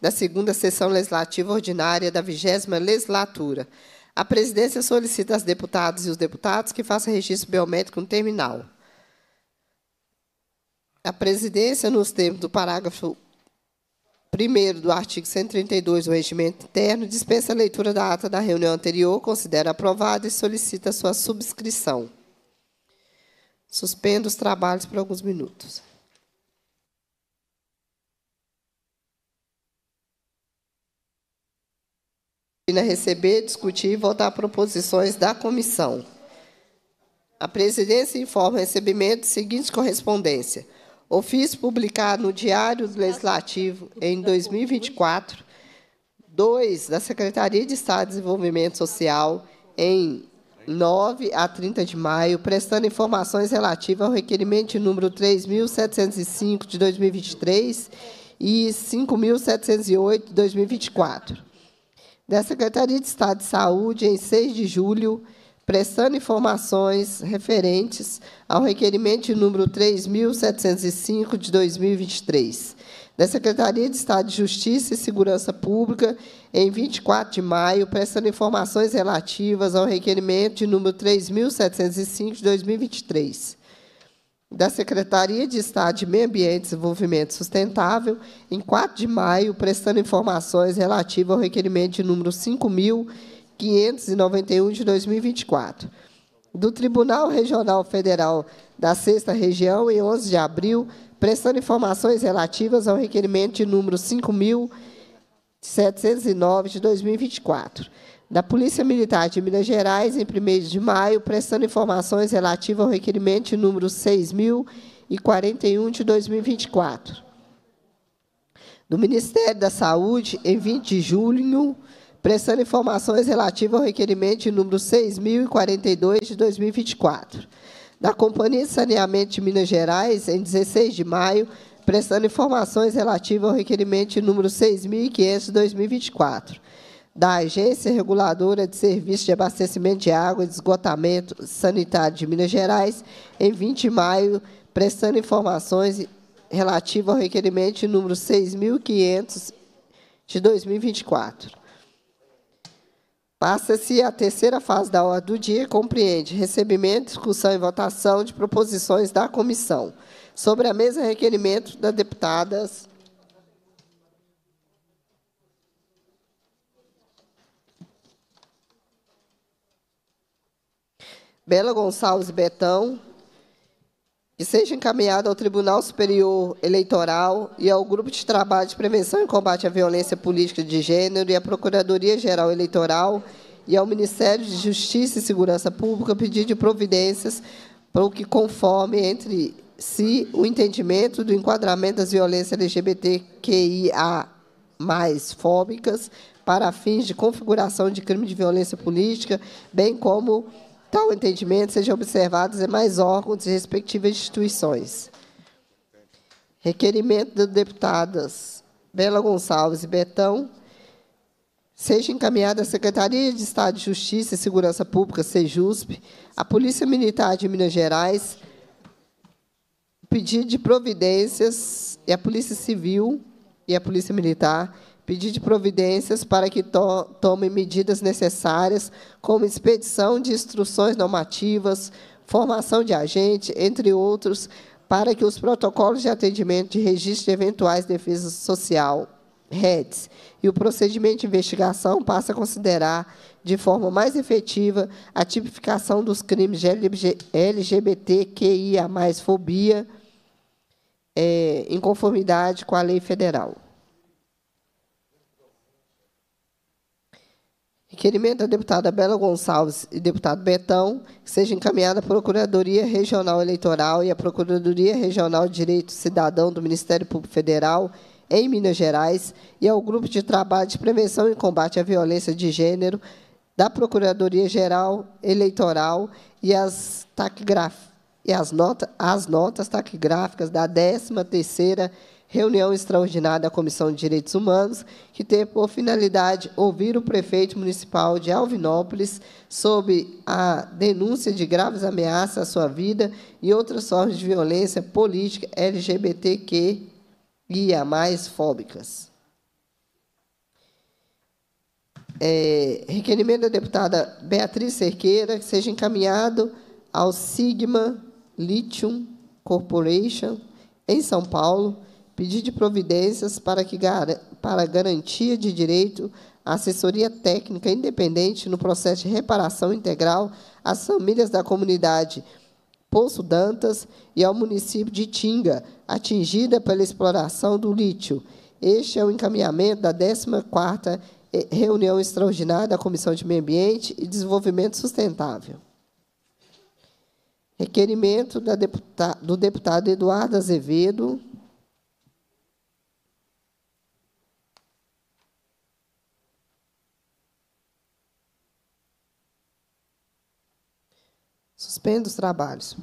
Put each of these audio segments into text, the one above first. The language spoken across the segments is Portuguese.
da segunda sessão legislativa ordinária da vigésima legislatura. A presidência solicita aos deputados e os deputados que façam registro biométrico no terminal. A presidência, nos termos do parágrafo 1 do artigo 132 do Regimento Interno, dispensa a leitura da ata da reunião anterior, considera aprovada e solicita sua subscrição. Suspendo os trabalhos por alguns minutos. Receber, discutir e votar proposições da comissão. A presidência informa o recebimento de seguinte correspondência. Ofício publicado no Diário Legislativo em 2024, 2 da Secretaria de Estado de Desenvolvimento Social, em 9 a 30 de maio, prestando informações relativas ao requerimento número 3.705 de 2023 e 5.708 de 2024 da Secretaria de Estado de Saúde, em 6 de julho, prestando informações referentes ao requerimento de número 3.705 de 2023. Da Secretaria de Estado de Justiça e Segurança Pública, em 24 de maio, prestando informações relativas ao requerimento de número 3.705 de 2023 da Secretaria de Estado de Meio Ambiente e Desenvolvimento Sustentável, em 4 de maio, prestando informações relativas ao requerimento de número 5.591 de 2024. Do Tribunal Regional Federal da Sexta Região, em 11 de abril, prestando informações relativas ao requerimento de número 5.709 de 2024 da Polícia Militar de Minas Gerais, em 1 de maio, prestando informações relativas ao requerimento número 6.041 de 2024. Do Ministério da Saúde, em 20 de julho, prestando informações relativas ao requerimento número 6.042 de 2024. Da Companhia de Saneamento de Minas Gerais, em 16 de maio, prestando informações relativas ao requerimento número 6.500 de 2024 da Agência Reguladora de Serviços de Abastecimento de Água e Esgotamento Sanitário de Minas Gerais, em 20 de maio, prestando informações relativas ao requerimento número 6.500 de 2024. Passa-se a terceira fase da ordem do dia, compreende recebimento, discussão e votação de proposições da comissão. Sobre a mesa, requerimento da deputadas Bela Gonçalves Betão, que seja encaminhado ao Tribunal Superior Eleitoral e ao Grupo de Trabalho de Prevenção e Combate à Violência Política de Gênero e à Procuradoria-Geral Eleitoral e ao Ministério de Justiça e Segurança Pública pedir de providências para o que conforme entre si o entendimento do enquadramento das violências LGBTQIA mais fóbicas para fins de configuração de crime de violência política, bem como tal entendimento seja observado em mais órgãos e respectivas instituições. Requerimento das deputadas Bela Gonçalves e Betão seja encaminhado à Secretaria de Estado de Justiça e Segurança Pública, SEJUSP, à Polícia Militar de Minas Gerais, pedido de providências, e à Polícia Civil e à Polícia Militar, pedir de providências para que to tomem medidas necessárias, como expedição de instruções normativas, formação de agente, entre outros, para que os protocolos de atendimento de registro de eventuais defesa social, REDS, e o procedimento de investigação passe a considerar de forma mais efetiva a tipificação dos crimes de LGBTQIA+, fobia, é, em conformidade com a lei federal. Requerimento da deputada Bela Gonçalves e deputado Betão, que seja encaminhada à Procuradoria Regional Eleitoral e à Procuradoria Regional de Direito Cidadão do Ministério Público Federal, em Minas Gerais, e ao Grupo de Trabalho de Prevenção e Combate à Violência de Gênero da Procuradoria Geral Eleitoral e as, e as, as notas taquigráficas da 13ª reunião extraordinária da Comissão de Direitos Humanos, que tem por finalidade ouvir o prefeito municipal de Alvinópolis sobre a denúncia de graves ameaças à sua vida e outras formas de violência política LGBTQIA+, fóbicas. É, requerimento da deputada Beatriz Cerqueira, que seja encaminhado ao Sigma Lithium Corporation, em São Paulo, pedido de providências para, que, para garantia de direito à assessoria técnica independente no processo de reparação integral às famílias da comunidade Poço Dantas e ao município de Tinga, atingida pela exploração do lítio. Este é o encaminhamento da 14ª eh, reunião extraordinária da Comissão de Meio Ambiente e Desenvolvimento Sustentável. Requerimento deputada, do deputado Eduardo Azevedo. Suspendo os trabalhos.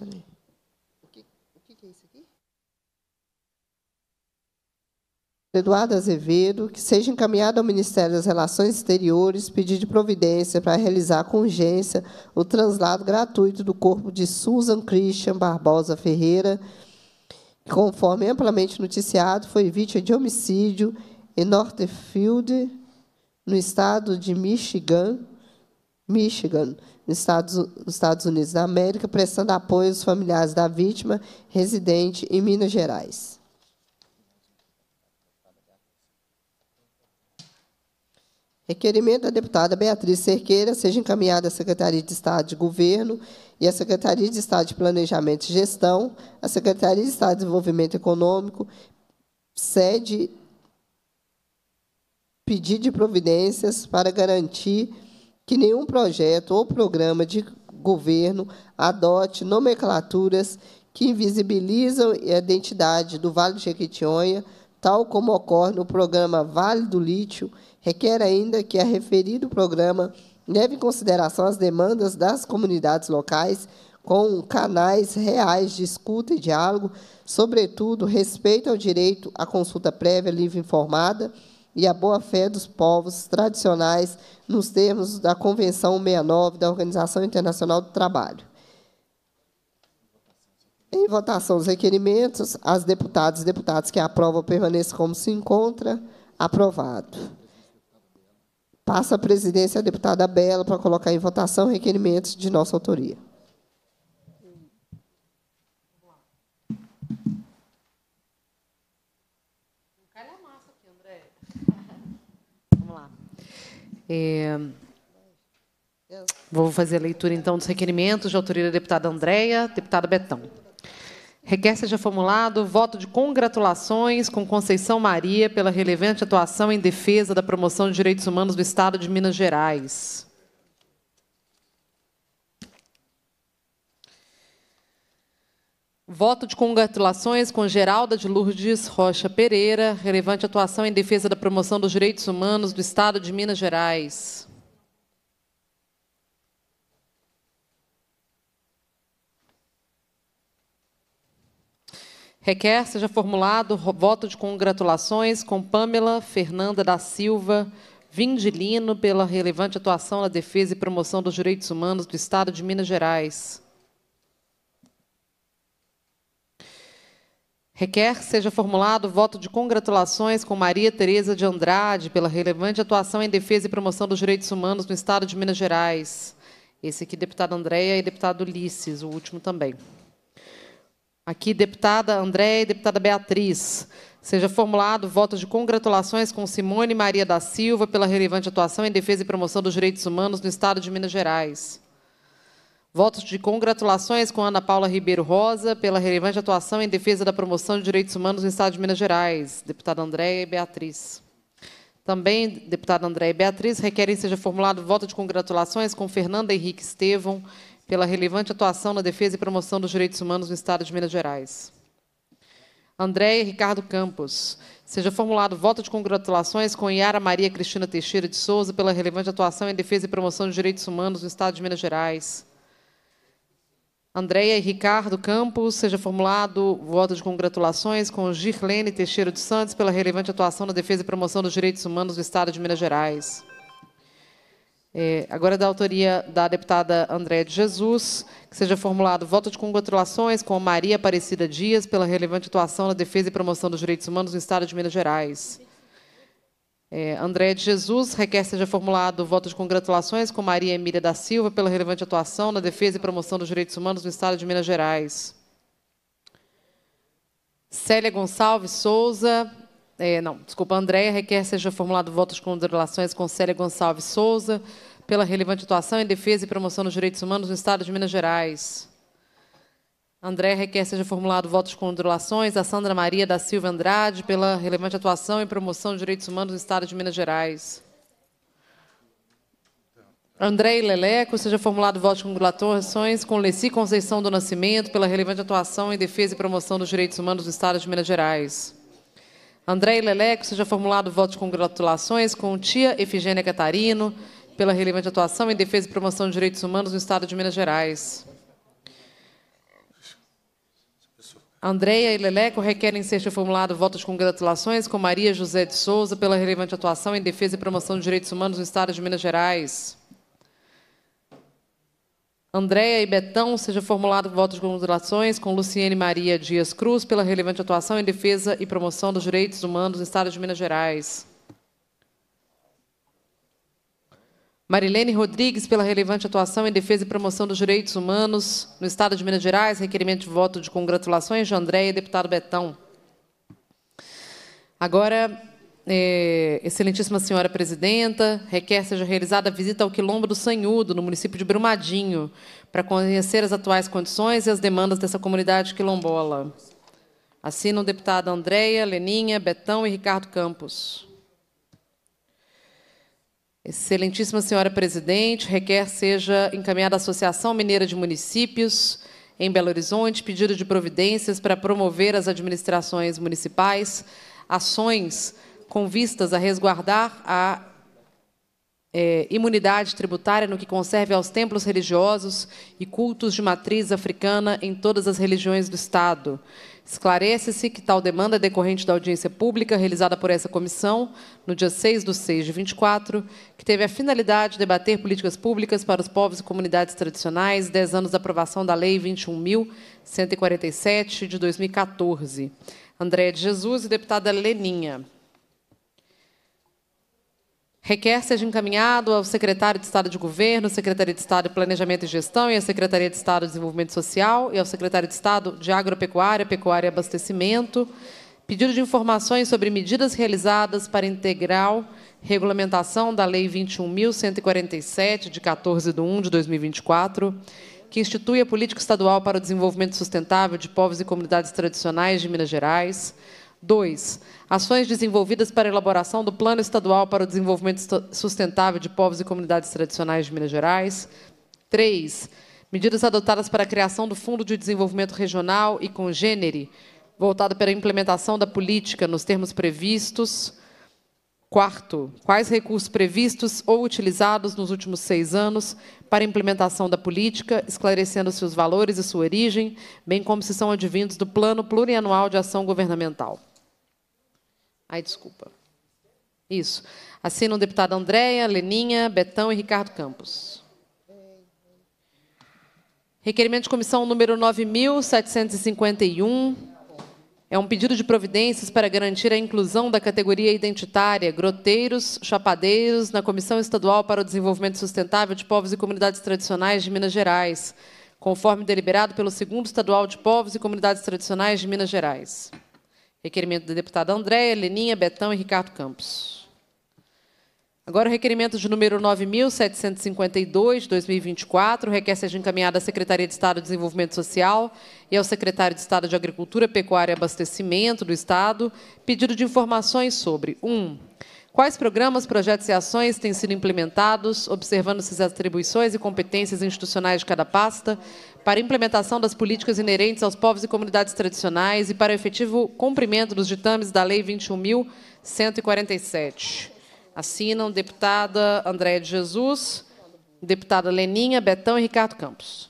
O que, o que é isso aqui? Eduardo Azevedo, que seja encaminhado ao Ministério das Relações Exteriores pedido de providência para realizar com urgência o translado gratuito do corpo de Susan Christian Barbosa Ferreira, que, conforme amplamente noticiado, foi vítima de homicídio em Northfield, no estado de Michigan, Michigan, nos Estados, Estados Unidos da América, prestando apoio aos familiares da vítima residente em Minas Gerais. Requerimento da deputada Beatriz Cerqueira seja encaminhado à Secretaria de Estado de Governo e à Secretaria de Estado de Planejamento e Gestão, à Secretaria de Estado de Desenvolvimento Econômico, sede pedido de providências para garantir que nenhum projeto ou programa de governo adote nomenclaturas que invisibilizam a identidade do Vale do Jequitinhonha, tal como ocorre no programa Vale do Lítio, requer ainda que a referido programa leve em consideração as demandas das comunidades locais com canais reais de escuta e diálogo, sobretudo respeito ao direito à consulta prévia livre e informada, e a boa-fé dos povos tradicionais nos termos da Convenção 69 da Organização Internacional do Trabalho. Em votação os requerimentos, as deputadas e deputados que aprovam permaneçam como se encontra. Aprovado. Passa a presidência a deputada Bela para colocar em votação requerimentos de nossa autoria. É, vou fazer a leitura, então, dos requerimentos de autoria da deputada Andréia, deputada Betão. Requer seja formulado voto de congratulações com Conceição Maria pela relevante atuação em defesa da promoção de direitos humanos do Estado de Minas Gerais. Voto de congratulações com Geralda de Lourdes Rocha Pereira, relevante atuação em defesa da promoção dos direitos humanos do Estado de Minas Gerais. Requer seja formulado voto de congratulações com Pamela Fernanda da Silva Vindilino pela relevante atuação na defesa e promoção dos direitos humanos do Estado de Minas Gerais. Requer seja formulado voto de congratulações com Maria Tereza de Andrade pela relevante atuação em defesa e promoção dos direitos humanos no Estado de Minas Gerais. Esse aqui, deputada Andréia e deputado Ulisses, o último também. Aqui, deputada Andréia e deputada Beatriz. Seja formulado voto de congratulações com Simone Maria da Silva pela relevante atuação em defesa e promoção dos direitos humanos no Estado de Minas Gerais. Votos de congratulações com Ana Paula Ribeiro Rosa pela relevante atuação em defesa da promoção de direitos humanos no Estado de Minas Gerais. Deputada Andréia e Beatriz. Também, deputada Andréia e Beatriz, requerem seja formulado voto de congratulações com Fernanda Henrique Estevão pela relevante atuação na defesa e promoção dos direitos humanos no Estado de Minas Gerais. Andréia e Ricardo Campos. Seja formulado voto de congratulações com Yara Maria Cristina Teixeira de Souza pela relevante atuação em defesa e promoção dos direitos humanos no Estado de Minas Gerais. Andréia e Ricardo Campos, seja formulado voto de congratulações com Girlene Teixeira dos Santos pela relevante atuação na defesa e promoção dos direitos humanos do Estado de Minas Gerais. É, agora, da autoria da deputada Andréia de Jesus, que seja formulado voto de congratulações com Maria Aparecida Dias pela relevante atuação na defesa e promoção dos direitos humanos no Estado de Minas Gerais. É, André de Jesus requer seja formulado voto de congratulações com Maria Emília da Silva pela relevante atuação na defesa e promoção dos direitos humanos no Estado de Minas Gerais. Célia Gonçalves Souza, é, não, desculpa, Andréia requer seja formulado voto de congratulações com Célia Gonçalves Souza pela relevante atuação em defesa e promoção dos direitos humanos no Estado de Minas Gerais. André requer seja formulado voto de congratulações a Sandra Maria da Silva Andrade pela relevante atuação em promoção de direitos humanos no Estado de Minas Gerais. André Leleco, seja formulado voto de congratulações com Leci Conceição do Nascimento pela relevante atuação em defesa e promoção dos direitos humanos no Estado de Minas Gerais. André Leleco, seja formulado voto de congratulações com tia Efigênia Catarino pela relevante atuação em defesa e promoção dos direitos humanos no Estado de Minas Gerais. Andréia e Leleco requerem ser formulado voto de congratulações com Maria José de Souza pela relevante atuação em defesa e promoção dos direitos humanos no Estado de Minas Gerais. Andréia e Betão, seja formulado voto de congratulações com Luciene Maria Dias Cruz pela relevante atuação em defesa e promoção dos direitos humanos no Estado de Minas Gerais. Marilene Rodrigues, pela relevante atuação em defesa e promoção dos direitos humanos no Estado de Minas Gerais. Requerimento de voto de congratulações de Andréia, deputado Betão. Agora, é, excelentíssima senhora presidenta, requer seja realizada a visita ao Quilombo do Sanhudo, no município de Brumadinho, para conhecer as atuais condições e as demandas dessa comunidade quilombola. Assinam deputada Andréia, Leninha, Betão e Ricardo Campos. Excelentíssima senhora presidente, requer seja encaminhada à Associação Mineira de Municípios em Belo Horizonte pedido de providências para promover as administrações municipais ações com vistas a resguardar a é, imunidade tributária no que conserve aos templos religiosos e cultos de matriz africana em todas as religiões do Estado. Esclarece-se que tal demanda é decorrente da audiência pública realizada por essa comissão no dia 6 de 6 de 24, que teve a finalidade de debater políticas públicas para os povos e comunidades tradicionais, 10 anos da aprovação da Lei 21.147 de 2014. Andréa de Jesus e deputada Leninha. Requer seja encaminhado ao secretário de Estado de Governo, Secretaria de Estado de Planejamento e Gestão e à Secretaria de Estado de Desenvolvimento Social e ao Secretário de Estado de Agropecuária, Pecuária e Abastecimento, pedido de informações sobre medidas realizadas para integral regulamentação da Lei 21.147, de 14 de 1 de 2024, que institui a Política Estadual para o Desenvolvimento Sustentável de Povos e Comunidades Tradicionais de Minas Gerais, 2. Ações desenvolvidas para a elaboração do Plano Estadual para o Desenvolvimento Sustentável de Povos e Comunidades Tradicionais de Minas Gerais. 3. Medidas adotadas para a criação do Fundo de Desenvolvimento Regional e Congênere, voltado para a implementação da política nos termos previstos. Quarto, quais recursos previstos ou utilizados nos últimos seis anos para implementação da política, esclarecendo seus valores e sua origem, bem como se são advindos do Plano Plurianual de Ação Governamental. Ai, desculpa. Isso. Assinam o deputado Andréia, Leninha, Betão e Ricardo Campos. Requerimento de comissão número 9.751. É um pedido de providências para garantir a inclusão da categoria identitária groteiros, chapadeiros na Comissão Estadual para o Desenvolvimento Sustentável de Povos e Comunidades Tradicionais de Minas Gerais, conforme deliberado pelo Segundo Estadual de Povos e Comunidades Tradicionais de Minas Gerais. Requerimento da deputada Andréia, Leninha, Betão e Ricardo Campos. Agora, o requerimento de número 9.752, de 2024, requer seja encaminhado à Secretaria de Estado de Desenvolvimento Social e ao Secretário de Estado de Agricultura, Pecuária e Abastecimento do Estado, pedido de informações sobre 1. Um, Quais programas, projetos e ações têm sido implementados, observando-se as atribuições e competências institucionais de cada pasta, para a implementação das políticas inerentes aos povos e comunidades tradicionais e para o efetivo cumprimento dos ditames da Lei 21.147. Assinam deputada Andréia de Jesus, deputada Leninha, Betão e Ricardo Campos.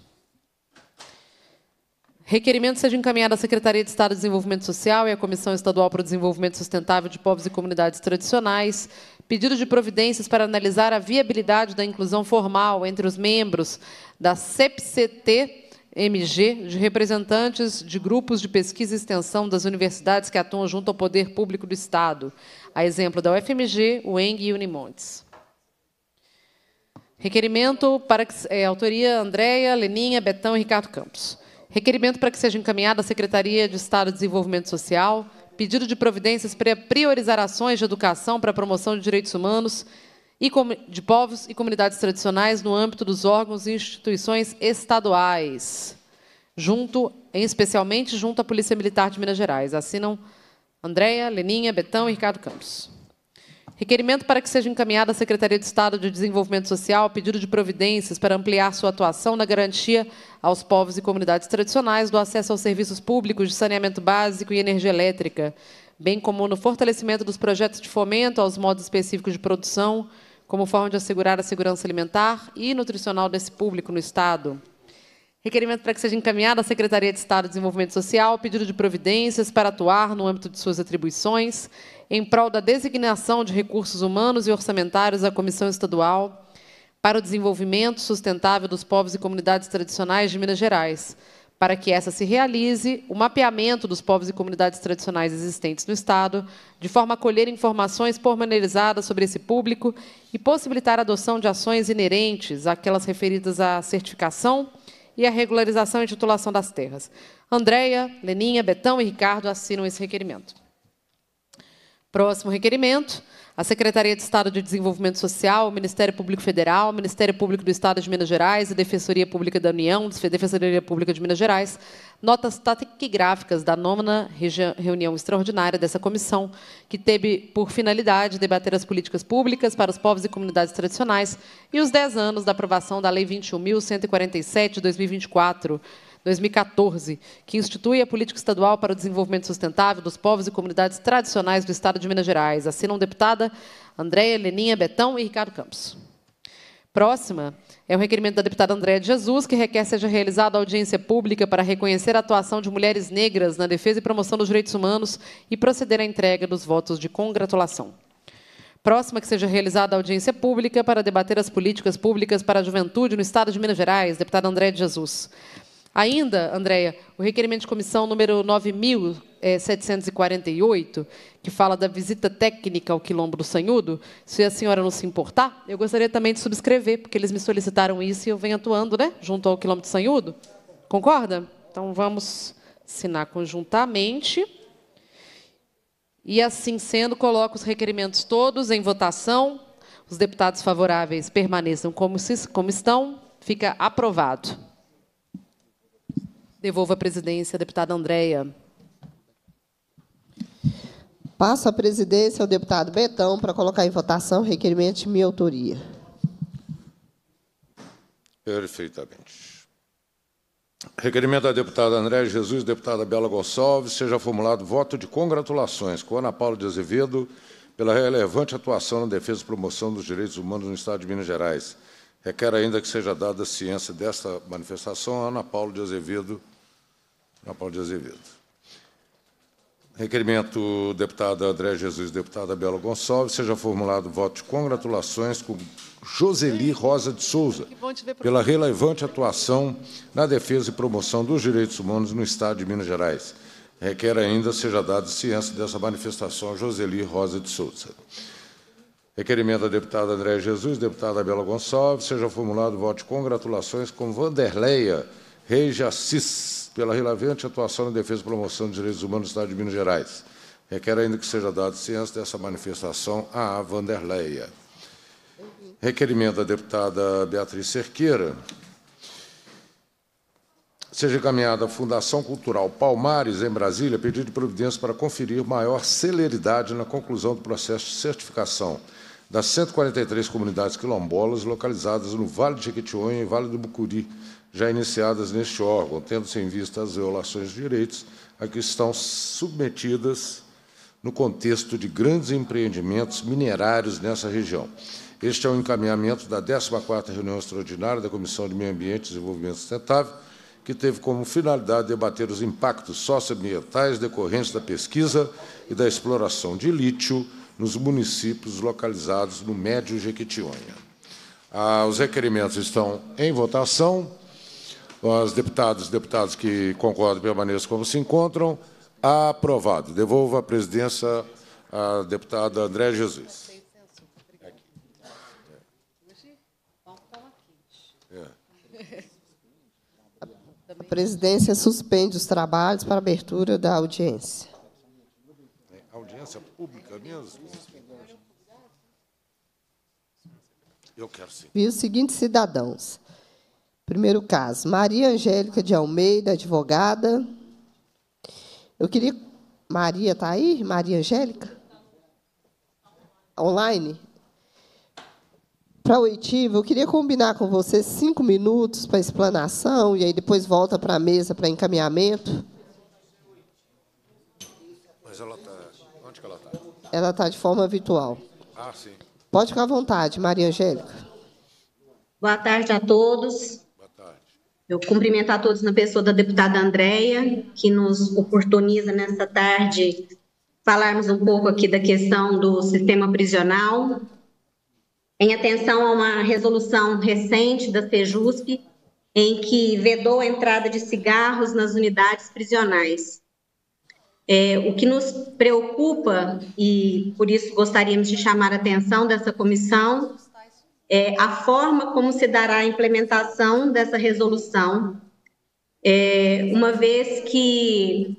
Requerimento seja encaminhado à Secretaria de Estado de Desenvolvimento Social e à Comissão Estadual para o Desenvolvimento Sustentável de Povos e Comunidades Tradicionais, pedido de providências para analisar a viabilidade da inclusão formal entre os membros da CEPCT FMG, de representantes de grupos de pesquisa e extensão das universidades que atuam junto ao poder público do Estado, a exemplo da UFMG, UENG e Unimontes. Requerimento para que é, autoria Andréia, Leninha, Betão e Ricardo Campos. Requerimento para que seja encaminhado à Secretaria de Estado de Desenvolvimento Social pedido de providências para priorizar ações de educação para a promoção de direitos humanos de povos e comunidades tradicionais no âmbito dos órgãos e instituições estaduais, junto, especialmente junto à Polícia Militar de Minas Gerais. Assinam Andréia, Leninha, Betão e Ricardo Campos. Requerimento para que seja encaminhada à Secretaria de Estado de Desenvolvimento Social pedido de providências para ampliar sua atuação na garantia aos povos e comunidades tradicionais do acesso aos serviços públicos de saneamento básico e energia elétrica, bem como no fortalecimento dos projetos de fomento aos modos específicos de produção, como forma de assegurar a segurança alimentar e nutricional desse público no Estado. Requerimento para que seja encaminhada à Secretaria de Estado de Desenvolvimento Social pedido de providências para atuar no âmbito de suas atribuições em prol da designação de recursos humanos e orçamentários à Comissão Estadual para o Desenvolvimento Sustentável dos Povos e Comunidades Tradicionais de Minas Gerais, para que essa se realize o mapeamento dos povos e comunidades tradicionais existentes no Estado, de forma a colher informações pormenorizadas sobre esse público e possibilitar a adoção de ações inerentes àquelas referidas à certificação e à regularização e titulação das terras. Andréia, Leninha, Betão e Ricardo assinam esse requerimento. Próximo requerimento. A Secretaria de Estado de Desenvolvimento Social, o Ministério Público Federal, o Ministério Público do Estado de Minas Gerais e Defensoria Pública da União, Defensoria Pública de Minas Gerais, notas taquigráficas da nona reunião extraordinária dessa comissão, que teve por finalidade debater as políticas públicas para os povos e comunidades tradicionais e os 10 anos da aprovação da Lei 21.147 de 2024, 2014, que institui a Política Estadual para o Desenvolvimento Sustentável dos Povos e Comunidades Tradicionais do Estado de Minas Gerais. Assinam deputada Andréia Leninha Betão e Ricardo Campos. Próxima é o requerimento da deputada Andréia de Jesus, que requer seja realizada audiência pública para reconhecer a atuação de mulheres negras na defesa e promoção dos direitos humanos e proceder à entrega dos votos de congratulação. Próxima que seja realizada audiência pública para debater as políticas públicas para a juventude no Estado de Minas Gerais, deputada Andréia de Jesus. Ainda, Andréia, o requerimento de comissão número 9.748, que fala da visita técnica ao Quilombo do Sanhudo, se a senhora não se importar, eu gostaria também de subscrever, porque eles me solicitaram isso e eu venho atuando né, junto ao Quilombo do Sanhudo. Concorda? Então, vamos assinar conjuntamente. E, assim sendo, coloco os requerimentos todos em votação. Os deputados favoráveis permaneçam como, se, como estão. Fica aprovado. Devolvo a presidência à deputada Andréia. Passo a presidência ao deputado Betão para colocar em votação o requerimento de minha autoria. Perfeitamente. Requerimento da deputada André Jesus, deputada Bela Gonçalves, seja formulado voto de congratulações com Ana Paula de Azevedo pela relevante atuação na defesa e promoção dos direitos humanos no Estado de Minas Gerais Requer ainda que seja dada ciência desta manifestação a Ana Paula de Azevedo. Ana Paula de Azevedo. Requerimento deputada André Jesus, deputada Bela Gonçalves, seja formulado voto de congratulações com Joseli Rosa de Souza, pela relevante atuação na defesa e promoção dos direitos humanos no Estado de Minas Gerais. Requer ainda seja dada ciência dessa manifestação a Joseli Rosa de Souza. Requerimento da deputada André Jesus, deputada Bela Gonçalves, seja formulado voto de congratulações com Vanderleia Reis Assis, pela relevante atuação na defesa e promoção dos direitos humanos do Estado de Minas Gerais. Requer ainda que seja dado ciência dessa manifestação à Vanderleia. Requerimento da deputada Beatriz Cerqueira, seja encaminhada à Fundação Cultural Palmares, em Brasília, pedido de providência para conferir maior celeridade na conclusão do processo de certificação das 143 comunidades quilombolas localizadas no Vale de Jequitinhonha e Vale do Bucuri, já iniciadas neste órgão, tendo-se em vista as violações de direitos a que estão submetidas no contexto de grandes empreendimentos minerários nessa região. Este é o encaminhamento da 14ª reunião extraordinária da Comissão de Meio Ambiente e Desenvolvimento Sustentável, que teve como finalidade debater os impactos socioambientais decorrentes da pesquisa e da exploração de lítio nos municípios localizados no Médio Jequitinhonha. Ah, os requerimentos estão em votação. Os deputados e deputados que concordam permaneçam como se encontram. Aprovado. Devolvo a presidência à deputada André Jesus. A presidência suspende os trabalhos para abertura da audiência. Audiência pública mesmo? Eu quero sim. Vi os seguintes cidadãos. Primeiro caso, Maria Angélica de Almeida, advogada. Eu queria. Maria está aí? Maria Angélica? Online? Para a oitiva, eu queria combinar com você cinco minutos para explanação e aí depois volta para a mesa para encaminhamento. Mas ela está. Ela está? De forma virtual. Ah, sim. Pode ficar à vontade, Maria Angélica. Boa tarde a todos. Boa tarde. Eu cumprimento a todos na pessoa da deputada Andréia, que nos oportuniza nessa tarde falarmos um pouco aqui da questão do sistema prisional, em atenção a uma resolução recente da Sejusp, em que vedou a entrada de cigarros nas unidades prisionais. É, o que nos preocupa, e por isso gostaríamos de chamar a atenção dessa comissão, é a forma como se dará a implementação dessa resolução, é, uma vez que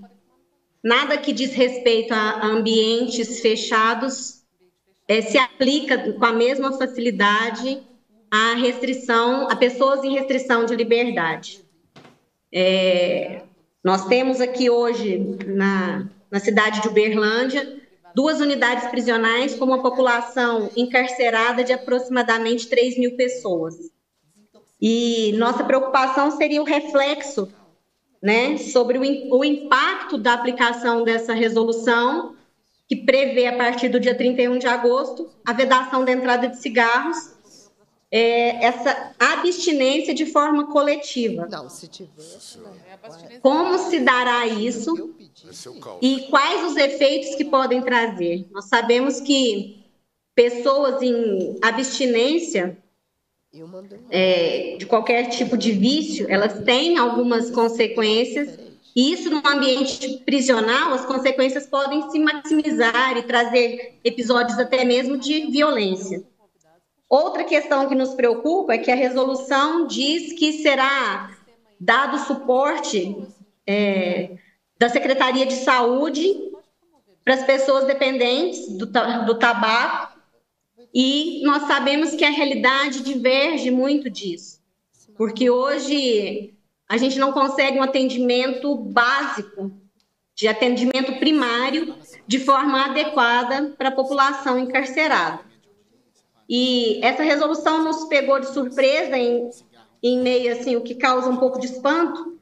nada que diz respeito a ambientes fechados é, se aplica com a mesma facilidade a restrição, a pessoas em restrição de liberdade. É, nós temos aqui hoje, na, na cidade de Uberlândia, duas unidades prisionais com uma população encarcerada de aproximadamente 3 mil pessoas. E nossa preocupação seria o reflexo né, sobre o, o impacto da aplicação dessa resolução que prevê, a partir do dia 31 de agosto, a vedação da entrada de cigarros, é, essa abstinência de forma coletiva. Não, se tiver. Como se dará isso e quais os efeitos que podem trazer? Nós sabemos que pessoas em abstinência é, de qualquer tipo de vício, elas têm algumas consequências e isso, no ambiente prisional, as consequências podem se maximizar e trazer episódios até mesmo de violência. Outra questão que nos preocupa é que a resolução diz que será dado suporte é, da Secretaria de Saúde para as pessoas dependentes do, do tabaco, e nós sabemos que a realidade diverge muito disso, porque hoje a gente não consegue um atendimento básico, de atendimento primário, de forma adequada para a população encarcerada. E essa resolução nos pegou de surpresa em, em meio assim, o que causa um pouco de espanto,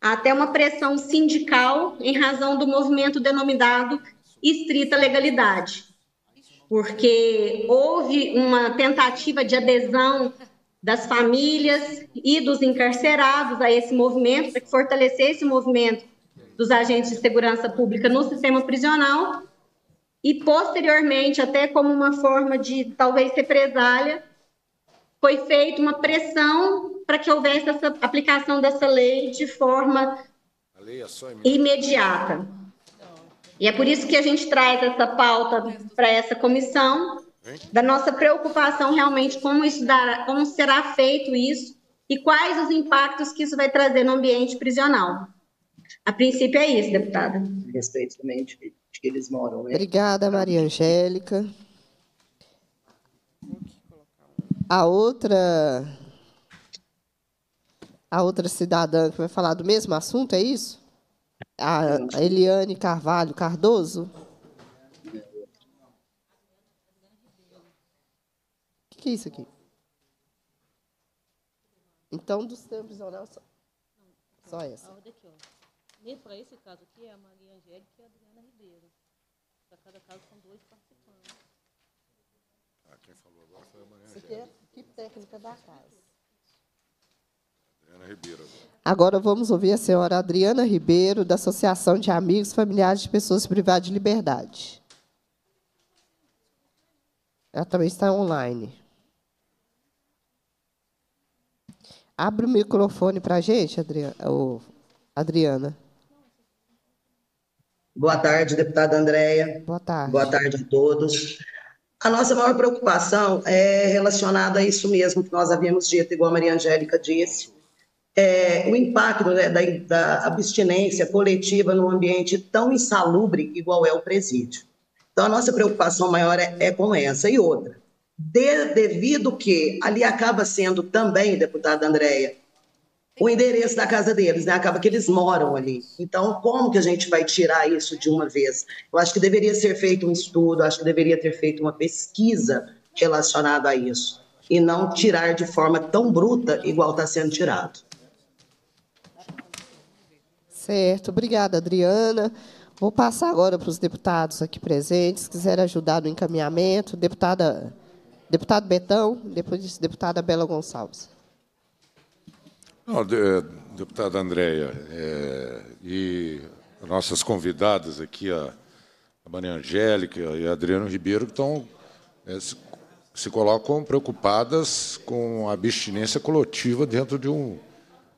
até uma pressão sindical em razão do movimento denominado estrita legalidade. Porque houve uma tentativa de adesão das famílias e dos encarcerados a esse movimento, para fortalecer esse movimento dos agentes de segurança pública no sistema prisional e posteriormente, até como uma forma de talvez represália, foi feita uma pressão para que houvesse essa aplicação dessa lei de forma é imediata. E é por isso que a gente traz essa pauta para essa comissão, da nossa preocupação realmente como isso dará, como será feito isso e quais os impactos que isso vai trazer no ambiente prisional. A princípio é isso, deputada. Respeito também de que eles moram. Né? Obrigada, Maria Angélica. A outra a outra cidadã que vai falar do mesmo assunto, é isso? A Eliane Carvalho Cardoso? O que é isso aqui? Então, do sistema prisional, só, só essa. Para esse caso aqui, é a Maria Angélica e a Adriana Ribeiro. Para cada caso, são dois participantes. Ah, quem falou agora foi a Maria Isso aqui é a equipe técnica da casa. Adriana Ribeiro. Agora vamos ouvir a senhora Adriana Ribeiro, da Associação de Amigos Familiares de Pessoas Privadas de Liberdade. Ela também está online. Abre o microfone para a gente, Adriana. Boa tarde, deputada Andréia. Boa tarde. Boa tarde a todos. A nossa maior preocupação é relacionada a isso mesmo que nós havíamos dito, igual a Maria Angélica disse, é, o impacto né, da, da, abstinência coletiva num ambiente tão insalubre igual é o presídio. Então, a nossa preocupação maior é, é com essa. E outra, de, devido que ali acaba sendo também, deputada Andréia, o endereço da casa deles, né? Acaba que eles moram ali. Então, como que a gente vai tirar isso de uma vez? Eu acho que deveria ser feito um estudo, acho que deveria ter feito uma pesquisa relacionada a isso e não tirar de forma tão bruta igual está sendo tirado. Certo, obrigada, Adriana. Vou passar agora para os deputados aqui presentes, se quiserem ajudar no encaminhamento. Deputada, deputado Betão, depois deputada Bela Gonçalves. Não, de, deputada Andréia, é, e nossas convidadas aqui, a, a Maria Angélica e a Adriano Ribeiro, que estão, é, se, se, colocam preocupadas com a abstinência coletiva dentro de um,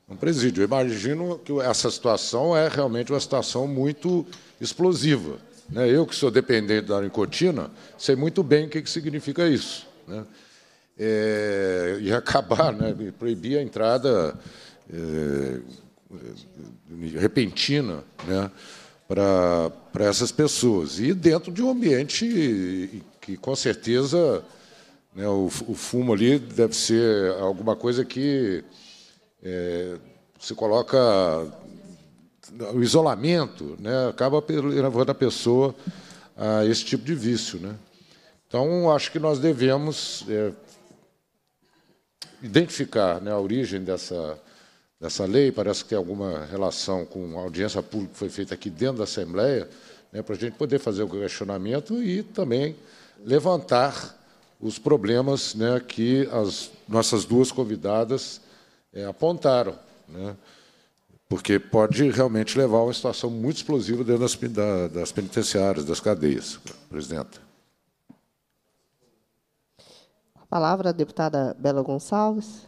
um presídio. Eu imagino que essa situação é realmente uma situação muito explosiva. Né? Eu, que sou dependente da nicotina, sei muito bem o que, que significa isso. Né? É, e acabar, né, proibir a entrada é, repentina né, para essas pessoas. E dentro de um ambiente que, com certeza, né, o, o, fumo ali deve ser alguma coisa que é, se coloca. O isolamento né, acaba levando a pessoa a esse tipo de vício. Né? Então, acho que nós devemos é, identificar né, a origem dessa, dessa lei, parece que tem alguma relação com a audiência pública que foi feita aqui dentro da Assembleia, né, para a gente poder fazer o questionamento e também levantar os problemas né, que as nossas duas convidadas é, apontaram. Né, porque pode realmente levar a uma situação muito explosiva dentro das, das penitenciárias, das cadeias, presidenta. Palavra a deputada Bela Gonçalves.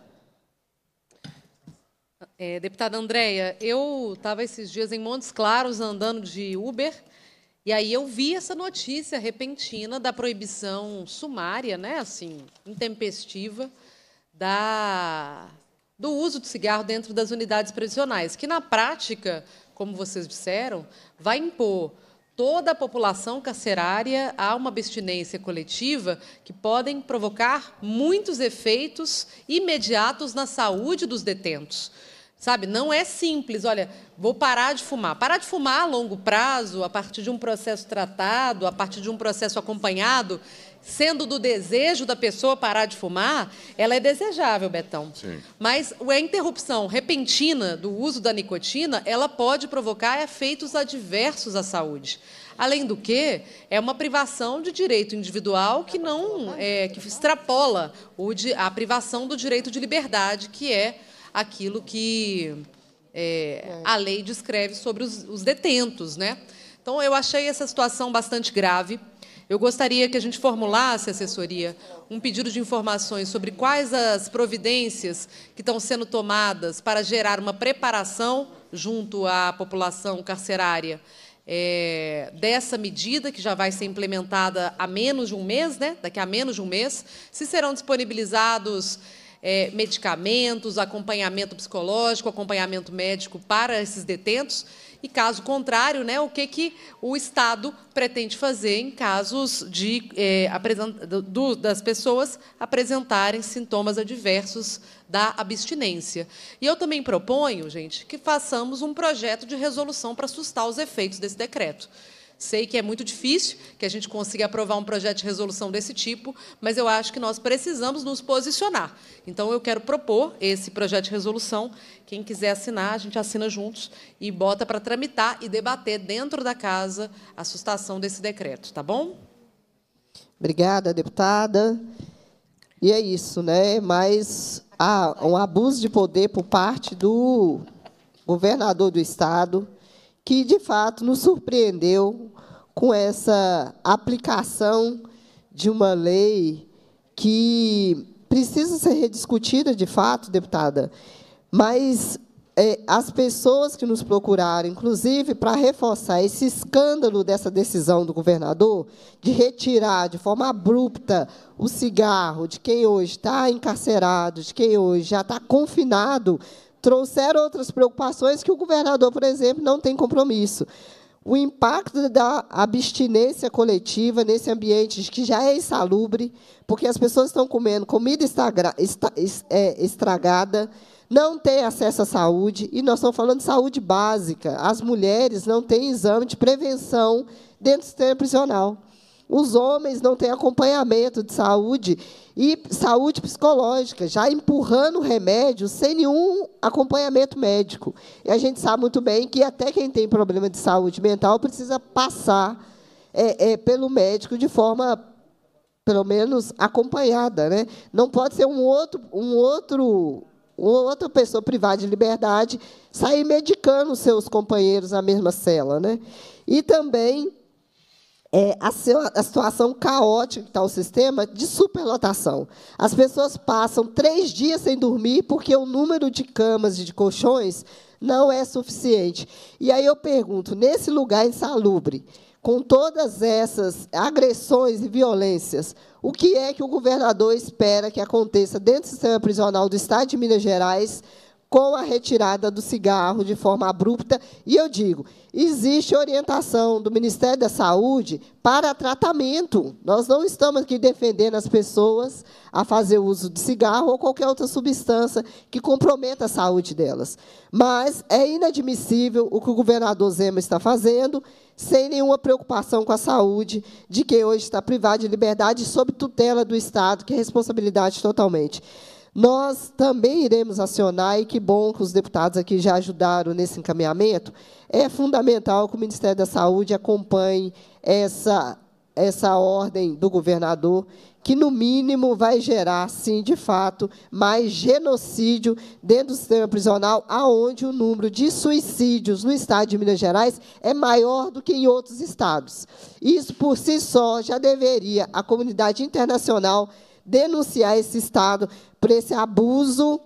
É, deputada Andréia, eu estava esses dias em Montes Claros andando de Uber e aí eu vi essa notícia repentina da proibição sumária, né, assim, intempestiva, da, do uso de cigarro dentro das unidades prisionais, que na prática, como vocês disseram, vai impor toda a população carcerária a uma abstinência coletiva que podem provocar muitos efeitos imediatos na saúde dos detentos. Sabe, não é simples, olha, vou parar de fumar. Parar de fumar a longo prazo, a partir de um processo tratado, a partir de um processo acompanhado, sendo do desejo da pessoa parar de fumar, ela é desejável, Betão. Sim. Mas a interrupção repentina do uso da nicotina, ela pode provocar efeitos adversos à saúde. Além do que, é uma privação de direito individual que não é, que extrapola o de, a privação do direito de liberdade, que é aquilo que é, a lei descreve sobre os, os detentos, né? Então, eu achei essa situação bastante grave. Eu gostaria que a gente formulasse, assessoria, um pedido de informações sobre quais as providências que estão sendo tomadas para gerar uma preparação junto à população carcerária é, dessa medida, que já vai ser implementada há menos de um mês, né? daqui a menos de um mês, se serão disponibilizados é, medicamentos, acompanhamento psicológico, acompanhamento médico para esses detentos, e caso contrário, né, o que, que o Estado pretende fazer em casos de é, do, das pessoas apresentarem sintomas adversos da abstinência. E eu também proponho, gente, que façamos um projeto de resolução para assustar os efeitos desse decreto. Sei que é muito difícil que a gente consiga aprovar um projeto de resolução desse tipo, mas eu acho que nós precisamos nos posicionar. Então, eu quero propor esse projeto de resolução. Quem quiser assinar, a gente assina juntos e bota para tramitar e debater dentro da casa a sustação desse decreto, tá bom? Obrigada, deputada. E é isso, né? Mas há um abuso de poder por parte do governador do Estado, que, de fato, nos surpreendeu com essa aplicação de uma lei que precisa ser rediscutida, de fato, deputada, Mas é, as pessoas que nos procuraram, inclusive para reforçar esse escândalo dessa decisão do governador de retirar de forma abrupta o cigarro de quem hoje está encarcerado, de quem hoje já está confinado, trouxeram outras preocupações que o governador, por exemplo, não tem compromisso. O impacto da abstinência coletiva nesse ambiente que já é insalubre, porque as pessoas estão comendo comida é, estragada, não têm acesso à saúde, e nós estamos falando de saúde básica. As mulheres não têm exame de prevenção dentro do sistema prisional. Os homens não têm acompanhamento de saúde e saúde psicológica, já empurrando remédio sem nenhum acompanhamento médico. E a gente sabe muito bem que até quem tem problema de saúde mental precisa passar é, é, pelo médico de forma, pelo menos, acompanhada. Né? Não pode ser um outro, um outro outra pessoa privada de liberdade sair medicando seus companheiros na mesma cela. Né? E também é, a, a, situação caótica que está o sistema de superlotação. As pessoas passam três dias sem dormir porque o número de camas e de colchões não é suficiente. E aí eu pergunto, nesse lugar insalubre, com todas essas agressões e violências, o que é que o governador espera que aconteça dentro do sistema prisional do Estado de Minas Gerais com a retirada do cigarro de forma abrupta? E eu digo, existe orientação do Ministério da Saúde para tratamento. Nós não estamos aqui defendendo as pessoas a fazer uso de cigarro ou qualquer outra substância que comprometa a saúde delas. Mas é inadmissível o que o governador Zema está fazendo sem nenhuma preocupação com a saúde de quem hoje está privado de liberdade sob tutela do Estado, que é responsabilidade totalmente. Nós também iremos acionar, e que bom que os deputados aqui já ajudaram nesse encaminhamento, é fundamental que o Ministério da Saúde acompanhe essa, essa ordem do governador que, no mínimo, vai gerar, sim, de fato, mais genocídio dentro do sistema prisional, aonde o número de suicídios no estado de Minas Gerais é maior do que em outros estados. Isso, por si só, já deveria a comunidade internacional denunciar esse estado por esse abuso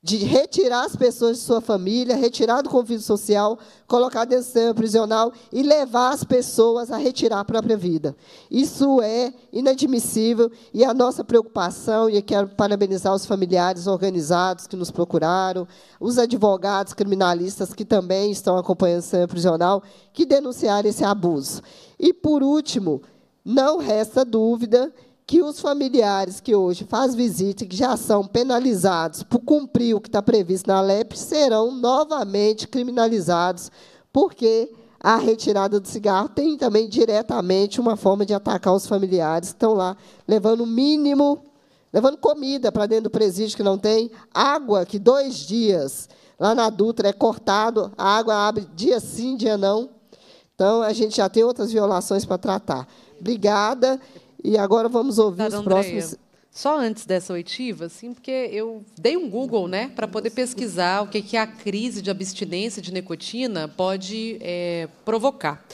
de retirar as pessoas de sua família, retirar do convívio social, colocar dentro do sistema prisional e levar as pessoas a retirar a própria vida. Isso é inadmissível e a nossa preocupação, e quero parabenizar os familiares organizados que nos procuraram, os advogados criminalistas que também estão acompanhando o sistema prisional, que denunciaram esse abuso. E, por último, não resta dúvida que os familiares que hoje fazem visita e que já são penalizados por cumprir o que está previsto na LEP serão novamente criminalizados, porque a retirada do cigarro tem também diretamente uma forma de atacar os familiares que estão lá levando o mínimo, levando comida para dentro do presídio que não tem, água que dois dias lá na Dutra é cortado, a água abre dia sim, dia não. Então, a gente já tem outras violações para tratar. Obrigada. E agora vamos ouvir os próximos. Só antes dessa oitiva, assim, porque eu dei um Google, né, para poder pesquisar o que que a crise de abstinência de nicotina pode é, provocar.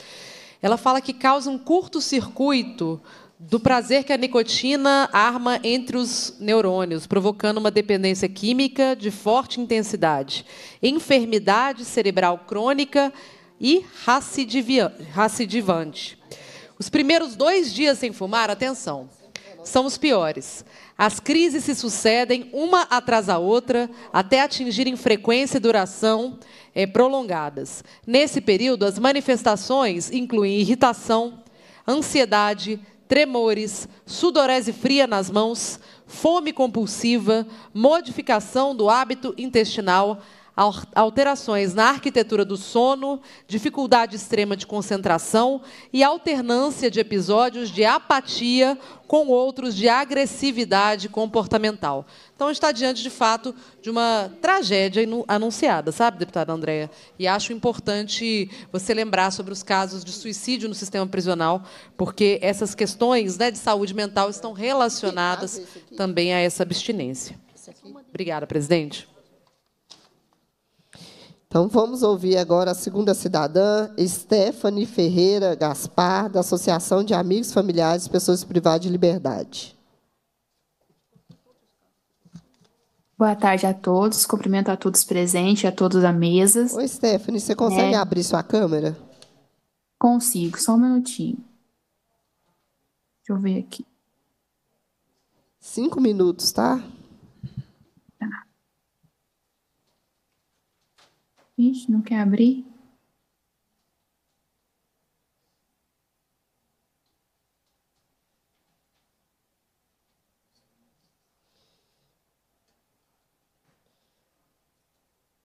Ela fala que causa um curto-circuito do prazer que a nicotina arma entre os neurônios, provocando uma dependência química de forte intensidade, enfermidade cerebral crônica e racidivante. Os primeiros dois dias sem fumar, atenção, são os piores. As crises se sucedem uma atrás da outra até atingirem frequência e duração é, prolongadas. Nesse período, as manifestações incluem irritação, ansiedade, tremores, sudorese fria nas mãos, fome compulsiva, modificação do hábito intestinal, alterações na arquitetura do sono, dificuldade extrema de concentração e alternância de episódios de apatia com outros de agressividade comportamental. Então, está diante, de fato, de uma tragédia anunciada, sabe, deputada Andréa? E acho importante você lembrar sobre os casos de suicídio no sistema prisional, porque essas questões né, de saúde mental estão relacionadas também a essa abstinência. Obrigada, presidente. Então, vamos ouvir agora a segunda cidadã, Stephanie Ferreira Gaspar, da Associação de Amigos Familiares de Pessoas Privadas de Liberdade. Boa Boa tarde a todos. Cumprimento a todos presentes, a todos da mesa. Oi, Stephanie, você consegue É. abrir sua câmera? Consigo, só um minutinho. Deixa eu ver aqui. Cinco minutos, tá? Não quer abrir?